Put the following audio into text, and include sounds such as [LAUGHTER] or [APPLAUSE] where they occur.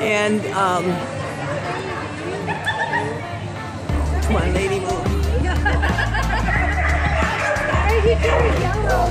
And um, come on, lady, move. [LAUGHS]